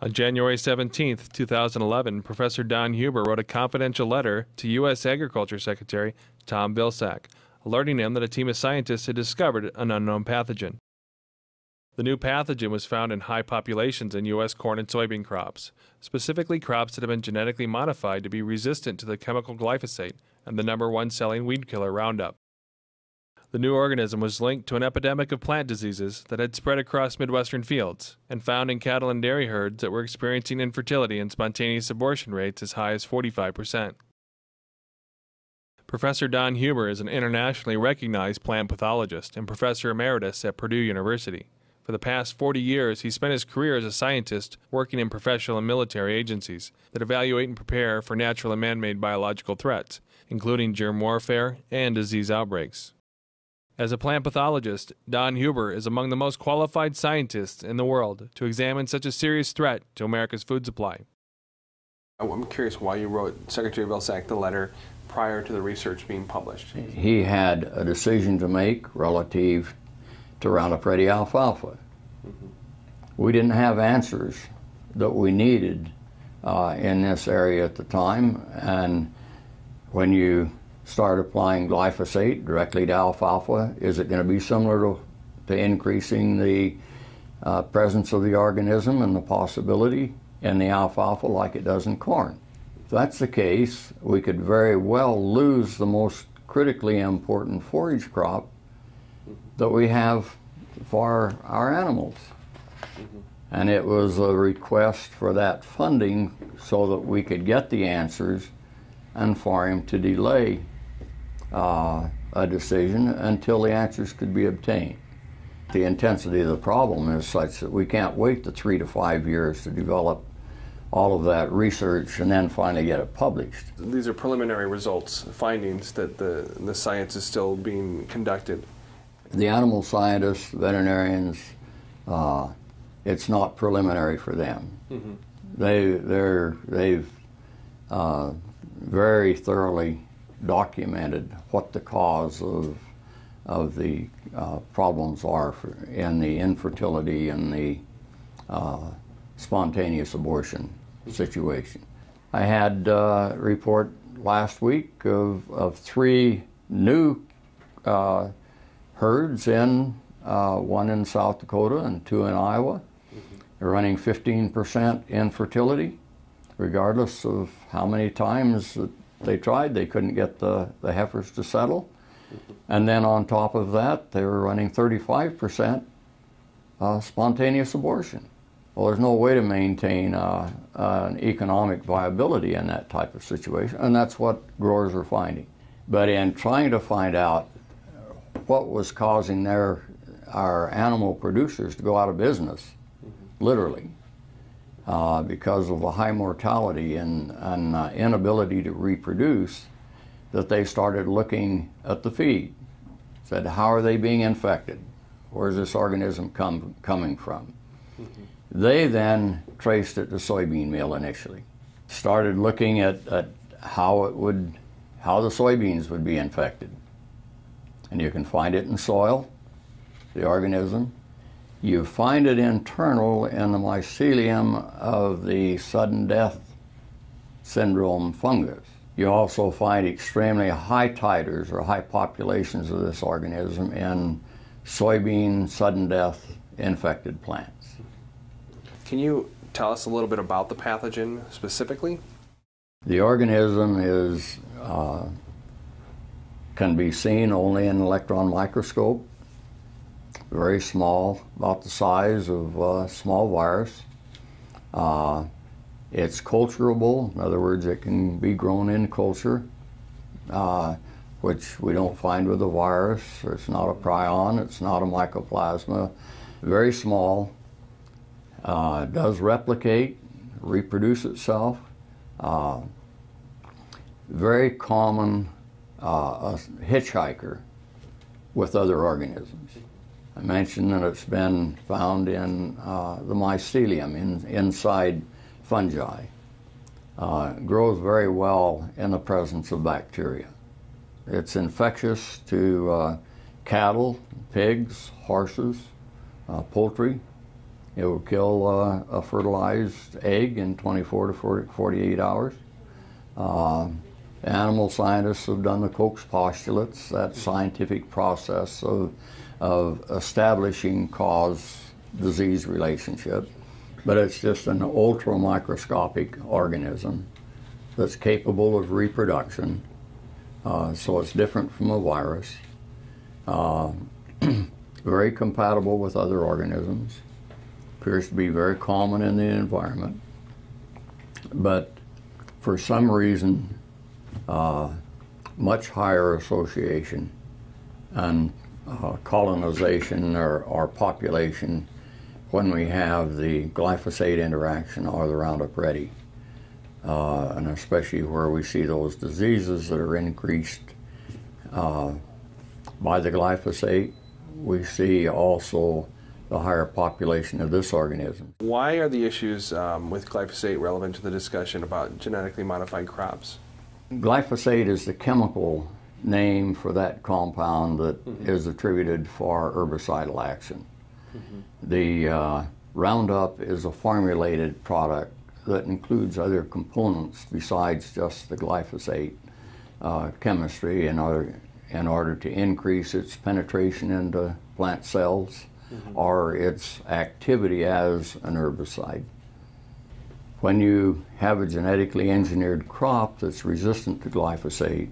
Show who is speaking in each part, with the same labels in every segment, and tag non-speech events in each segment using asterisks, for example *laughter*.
Speaker 1: On January 17, 2011, Professor Don Huber wrote a confidential letter to U.S. Agriculture Secretary Tom Vilsack, alerting him that a team of scientists had discovered an unknown pathogen. The new pathogen was found in high populations in U.S. corn and soybean crops, specifically crops that have been genetically modified to be resistant to the chemical glyphosate and the number one selling weed killer Roundup. The new organism was linked to an epidemic of plant diseases that had spread across Midwestern fields and found in cattle and dairy herds that were experiencing infertility and spontaneous abortion rates as high as 45%. Professor Don Huber is an internationally recognized plant pathologist and professor emeritus at Purdue University. For the past 40 years, he spent his career as a scientist working in professional and military agencies that evaluate and prepare for natural and man made biological threats, including germ warfare and disease outbreaks. As a plant pathologist, Don Huber is among the most qualified scientists in the world to examine such a serious threat to America's food supply.
Speaker 2: I'm curious why you wrote Secretary Vilsack the letter prior to the research being published.
Speaker 3: He had a decision to make relative to Roundup Ready alfalfa. Mm-hmm. We didn't have answers that we needed uh, in this area at the time, and when you start applying glyphosate directly to alfalfa, is it going to be similar to, to increasing the uh, presence of the organism and the possibility in the alfalfa like it does in corn? If that's the case, we could very well lose the most critically important forage crop that we have for our animals. Mm-hmm. And it was a request for that funding so that we could get the answers and for him to delay uh, a decision until the answers could be obtained. The intensity of the problem is such that we can't wait the three to five years to develop all of that research and then finally get it published.
Speaker 2: These are preliminary results, findings that the, the science is still being conducted.
Speaker 3: The animal scientists, veterinarians, uh, it's not preliminary for them. Mm-hmm. They, they're, they've uh, very thoroughly documented what the cause of, of the uh, problems are for, in the infertility and the uh, spontaneous abortion situation. I had a report last week of, of three new uh, herds in, uh, one in South Dakota and two in Iowa. They're running 15% infertility, regardless of how many times they tried. They couldn't get the, the heifers to settle. And then on top of that, they were running 35% uh, spontaneous abortion. Well, there's no way to maintain uh, an economic viability in that type of situation, and that's what growers are finding. But in trying to find out what was causing their our animal producers to go out of business, literally, uh, because of the high mortality and, and uh, inability to reproduce, that they started looking at the feed. Said, how are they being infected? Where's this organism come, coming from? Mm-hmm. They then traced it to soybean meal initially. Started looking at, at how it would, how the soybeans would be infected. And you can find it in soil, the organism, you find it internal in the mycelium of the sudden death syndrome fungus. You also find extremely high titers or high populations of this organism in soybean sudden death infected plants.
Speaker 2: Can you tell us a little bit about the pathogen specifically?
Speaker 3: The organism is uh, can be seen only in an electron microscope very small, about the size of a small virus. Uh, it's culturable, in other words, it can be grown in culture, uh, which we don't find with the virus. It's not a prion, it's not a mycoplasma. Very small, uh, does replicate, reproduce itself. Uh, very common uh, hitchhiker with other organisms. I mentioned that it's been found in uh, the mycelium, in, inside fungi. Uh, grows very well in the presence of bacteria. It's infectious to uh, cattle, pigs, horses, uh, poultry, It will kill uh, a fertilized egg in 24 to 40, 48 hours. Uh, animal scientists have done the Koch's postulates, that scientific process of, of establishing cause disease relationship. But it's just an ultra microscopic organism that's capable of reproduction. Uh, so it's different from a virus. Uh, *clears throat* very compatible with other organisms. Appears to be very common in the environment. But for some reason, uh, much higher association and uh, colonization or, or population when we have the glyphosate interaction or the Roundup Ready. Uh, and especially where we see those diseases that are increased uh, by the glyphosate, we see also the higher population of this organism.
Speaker 1: Why are the issues um, with glyphosate relevant to the discussion about genetically modified crops?
Speaker 3: Glyphosate is the chemical name for that compound that
Speaker 1: Mhm.
Speaker 3: is attributed for herbicidal action. The uh, Roundup is a formulated product that includes other components besides just the glyphosate uh, chemistry in order, in order to increase its penetration into plant cells or its activity as an herbicide. When you have a genetically engineered crop that's resistant to glyphosate,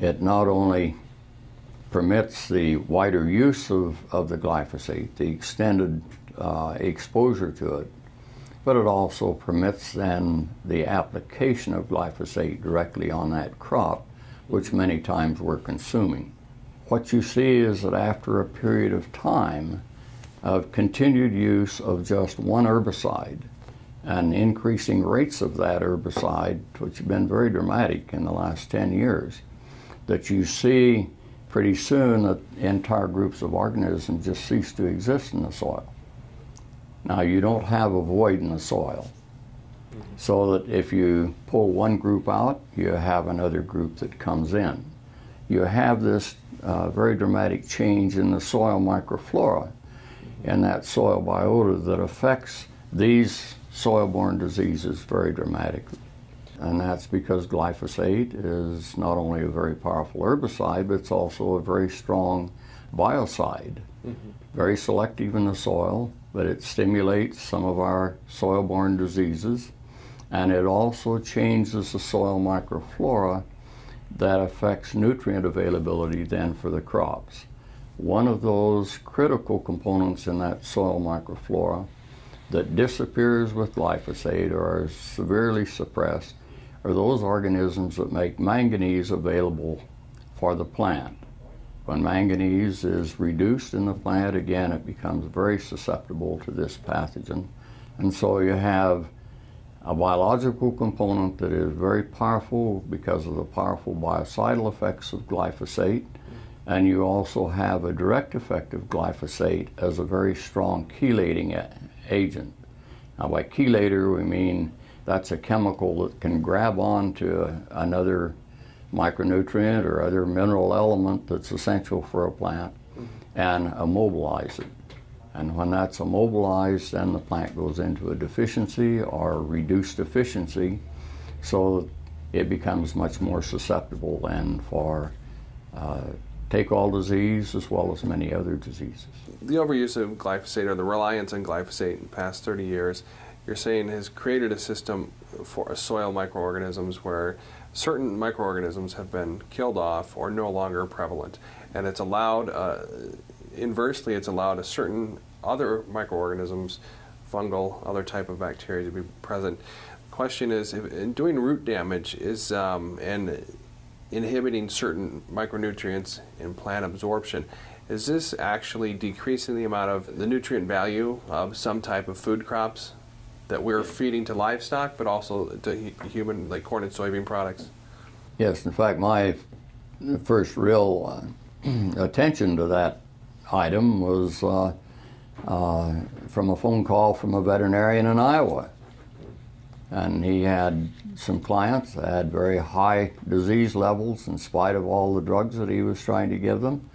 Speaker 3: it not only permits the wider use of, of the glyphosate, the extended uh, exposure to it, but it also permits then the application of glyphosate directly on that crop, which many times we're consuming. What you see is that after a period of time of continued use of just one herbicide and increasing rates of that herbicide, which have been very dramatic in the last 10 years, that you see pretty soon that entire groups of organisms just cease to exist in the soil. Now, you don't have a void in the soil. So that if you pull one group out, you have another group that comes in. You have this uh, very dramatic change in the soil microflora and that soil biota that affects these soil-borne diseases very dramatically. And that's because glyphosate is not only a very powerful herbicide, but it's also a very strong biocide. Mm-hmm. Very selective in the soil, but it stimulates some of our soil-borne diseases. And it also changes the soil microflora that affects nutrient availability then for the crops. One of those critical components in that soil microflora that disappears with glyphosate or is severely suppressed are those organisms that make manganese available for the plant. When manganese is reduced in the plant, again, it becomes very susceptible to this pathogen. And so you have a biological component that is very powerful because of the powerful biocidal effects of glyphosate. And you also have a direct effect of glyphosate as a very strong chelating agent. Now, by chelator, we mean that's a chemical that can grab onto a, another micronutrient or other mineral element that's essential for a plant and immobilize it. And when that's immobilized, then the plant goes into a deficiency or reduced efficiency, so it becomes much more susceptible then for uh, take all disease as well as many other diseases.
Speaker 1: The overuse of glyphosate or the reliance on glyphosate in the past 30 years, you're saying has created a system for soil microorganisms where certain microorganisms have been killed off or no longer prevalent. And it's allowed, uh, inversely, it's allowed a certain other microorganisms, fungal, other type of bacteria to be present. Question is, if, in doing root damage is um, and inhibiting certain micronutrients in plant absorption, is this actually decreasing the amount of the nutrient value of some type of food crops that we're feeding to livestock, but also to human, like corn and soybean products?
Speaker 3: Yes, in fact, my first real uh, *clears throat* attention to that item was uh, uh, from a phone call from a veterinarian in Iowa. And he had some clients that had very high disease levels in spite of all the drugs that he was trying to give them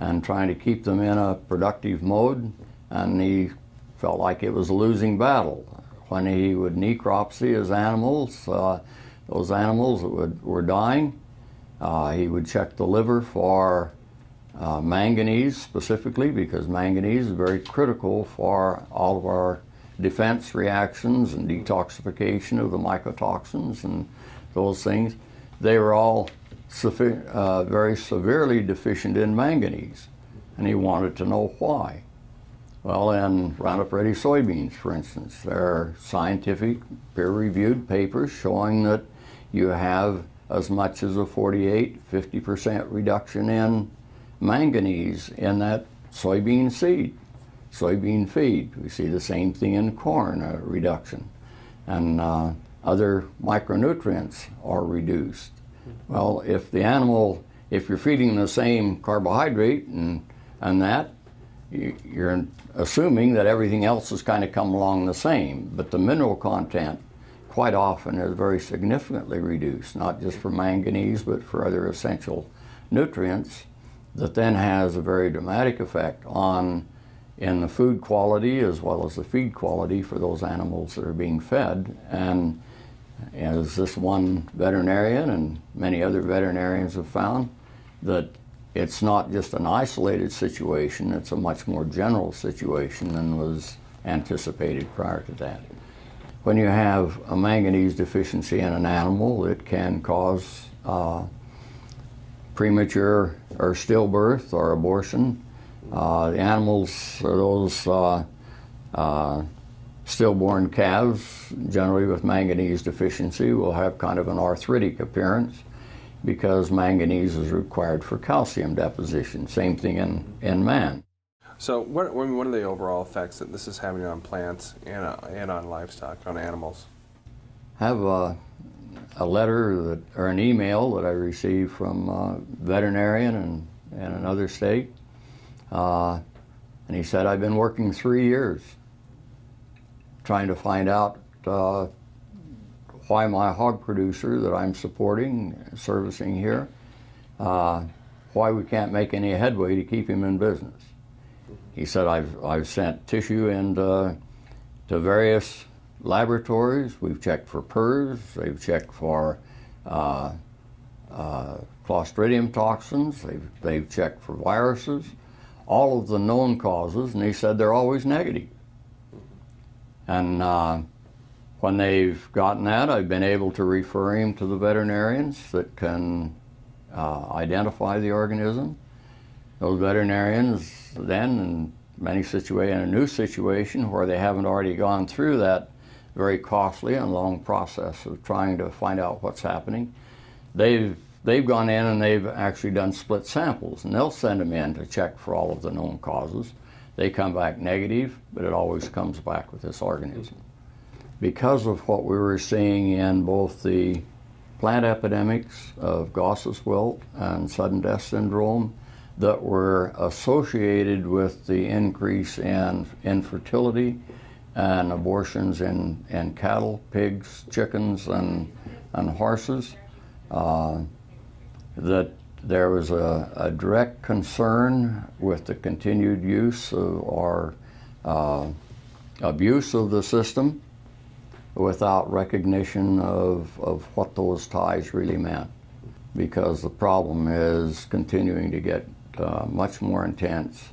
Speaker 3: and trying to keep them in a productive mode. And he felt like it was a losing battle. When he would necropsy his animals, uh, those animals that would, were dying, uh, he would check the liver for uh, manganese specifically because manganese is very critical for all of our defense reactions and detoxification of the mycotoxins and those things. They were all uh, very severely deficient in manganese, and he wanted to know why. Well, in Roundup Ready soybeans, for instance, there are scientific peer reviewed papers showing that you have as much as a 48 50% reduction in manganese in that soybean seed, soybean feed. We see the same thing in corn, a reduction. And uh, other micronutrients are reduced. Well, if the animal, if you're feeding the same carbohydrate and, and that, you're assuming that everything else has kind of come along the same, but the mineral content quite often is very significantly reduced, not just for manganese, but for other essential nutrients that then has a very dramatic effect on in the food quality as well as the feed quality for those animals that are being fed. And as this one veterinarian and many other veterinarians have found, that it's not just an isolated situation, it's a much more general situation than was anticipated prior to that. When you have a manganese deficiency in an animal, it can cause uh, premature or stillbirth or abortion. Uh, the animals, those uh, uh, stillborn calves, generally with manganese deficiency, will have kind of an arthritic appearance because manganese is required for calcium deposition. Same thing in, in man.
Speaker 1: So, what, what are the overall effects that this is having on plants and, uh, and on livestock, on animals?
Speaker 3: I Have a a letter that, or an email that I received from a veterinarian in, in another state. Uh, and he said, I've been working three years trying to find out uh, why my hog producer that I'm supporting, servicing here, uh, why we can't make any headway to keep him in business. He said, I've, I've sent tissue and uh, to various laboratories. We've checked for PRRS. They've checked for uh, uh, Clostridium toxins. They've, they've checked for viruses. All of the known causes, and he said they're always negative. And uh, when they've gotten that, I've been able to refer him to the veterinarians that can uh, identify the organism. Those veterinarians then, in many situations, in a new situation where they haven't already gone through that very costly and long process of trying to find out what's happening. They've they've gone in and they've actually done split samples, and they'll send them in to check for all of the known causes. They come back negative, but it always comes back with this organism. Because of what we were seeing in both the plant epidemics of Goss's wilt and sudden death syndrome that were associated with the increase in infertility and abortions in, in cattle, pigs, chickens, and, and horses. Uh, that there was a, a, direct concern with the continued use of, or uh, abuse of the system without recognition of, of what those ties really meant. Because the problem is continuing to get uh, much more intense,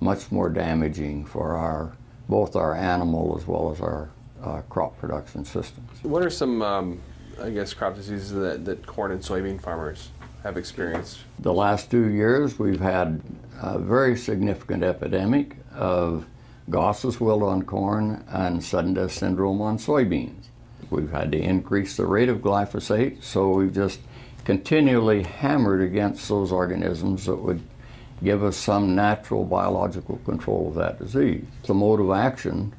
Speaker 3: much more damaging for our both our animal as well as our uh, crop production systems.
Speaker 1: What are some, um, I guess, crop diseases that, that corn and soybean farmers have experienced?
Speaker 3: The last two years, we've had a very significant epidemic of Goss's wilt on corn and sudden death syndrome on soybeans. We've had to increase the rate of glyphosate, so we've just continually hammered against those organisms that would give us some natural biological control of that disease. The mode of action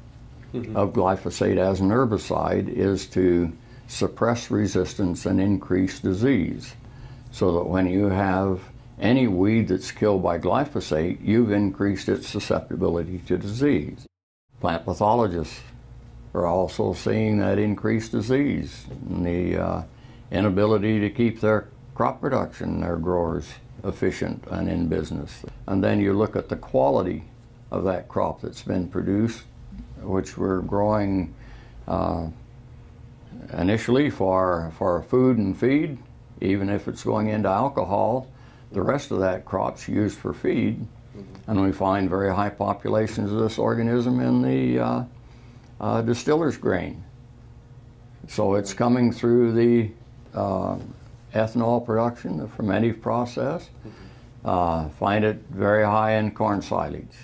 Speaker 3: mm-hmm. of glyphosate as an herbicide is to suppress resistance and increase disease so that when you have any weed that's killed by glyphosate, you've increased its susceptibility to disease. Plant pathologists are also seeing that increased disease and the uh, inability to keep their crop production, their growers efficient and in business. And then you look at the quality of that crop that's been produced which we're growing uh, initially for, for food and feed, even if it's going into alcohol, the rest of that crop's used for feed. And we find very high populations of this organism in the uh, uh, distiller's grain. So it's coming through the uh, ethanol production, the fermentive process. Uh, find it very high in corn silage.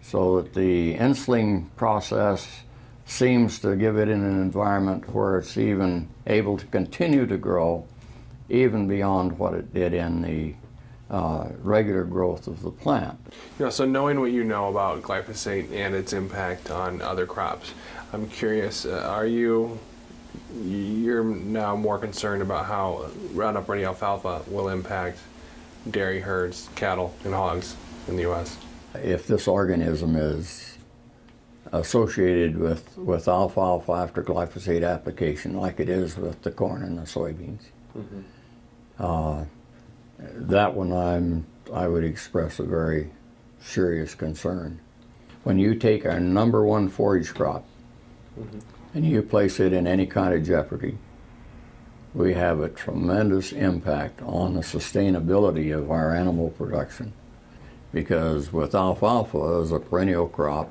Speaker 3: So that the ensiling process seems to give it in an environment where it's even able to continue to grow even beyond what it did in the uh, regular growth of the plant.
Speaker 1: You know, so knowing what you know about glyphosate and its impact on other crops, I'm curious. Uh, are you you're now more concerned about how Roundup Ready alfalfa will impact dairy herds, cattle, and hogs in the U.S.
Speaker 3: If this organism is associated with, with alfalfa after glyphosate application, like it is with the corn and the soybeans, uh, that one I'm, I would express a very serious concern. When you take our number one forage crop and you place it in any kind of jeopardy, we have a tremendous impact on the sustainability of our animal production. Because with alfalfa as a perennial crop,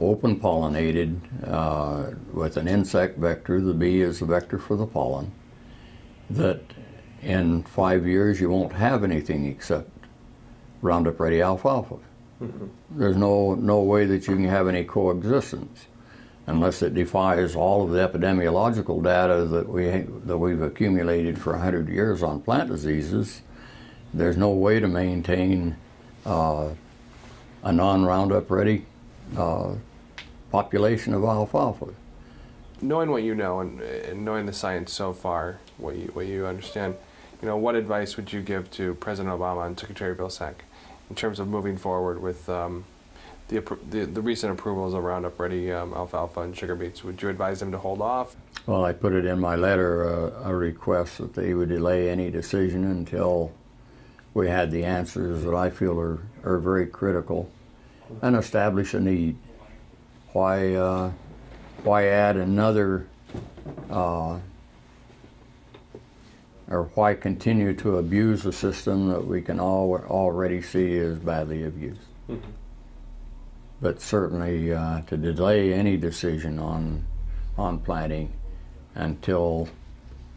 Speaker 3: open pollinated uh, with an insect vector, the bee is the vector for the pollen, that in five years you won't have anything except Roundup Ready alfalfa. *laughs* There's no, no way that you can have any coexistence unless it defies all of the epidemiological data that, we, that we've accumulated for 100 years on plant diseases. There's no way to maintain uh, a non Roundup Ready uh, population of alfalfa.
Speaker 1: Knowing what you know and, and knowing the science so far, what you, what you understand, you know, what advice would you give to President Obama and Secretary Vilsack in terms of moving forward with um, the, the the recent approvals of Roundup Ready um, alfalfa and sugar beets? Would you advise them to hold off?
Speaker 3: Well, I put it in my letter uh, a request that they would delay any decision until we had the answers that I feel are, are very critical and establish a need. Why, uh, why add another, uh, or why continue to abuse a system that we can all, already see is badly abused? But certainly uh, to delay any decision on, on planting until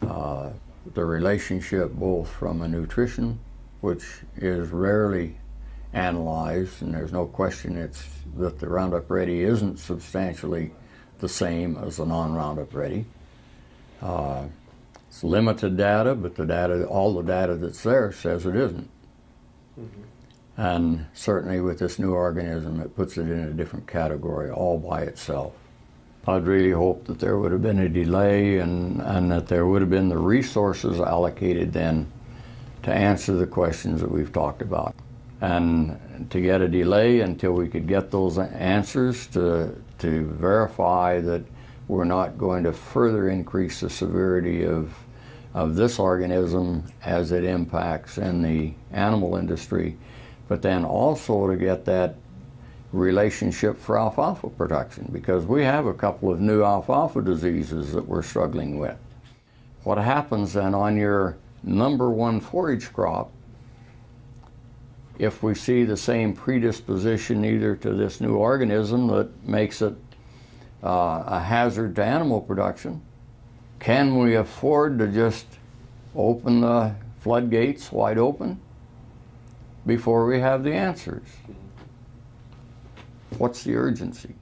Speaker 3: uh, the relationship both from a nutrition, which is rarely analyzed, and there's no question it's that the Roundup Ready isn't substantially the same as the non-Roundup Ready. Uh, it's limited data, but the data, all the data that's there says it isn't. Mm-hmm. And certainly with this new organism, it puts it in a different category all by itself. I'd really hoped that there would have been a delay and, and that there would have been the resources allocated then to answer the questions that we've talked about. And to get a delay until we could get those answers to, to verify that we're not going to further increase the severity of, of this organism as it impacts in the animal industry, but then also to get that relationship for alfalfa production because we have a couple of new alfalfa diseases that we're struggling with. What happens then on your number one forage crop if we see the same predisposition either to this new organism that makes it uh, a hazard to animal production, can we afford to just open the floodgates wide open before we have the answers? What's the urgency?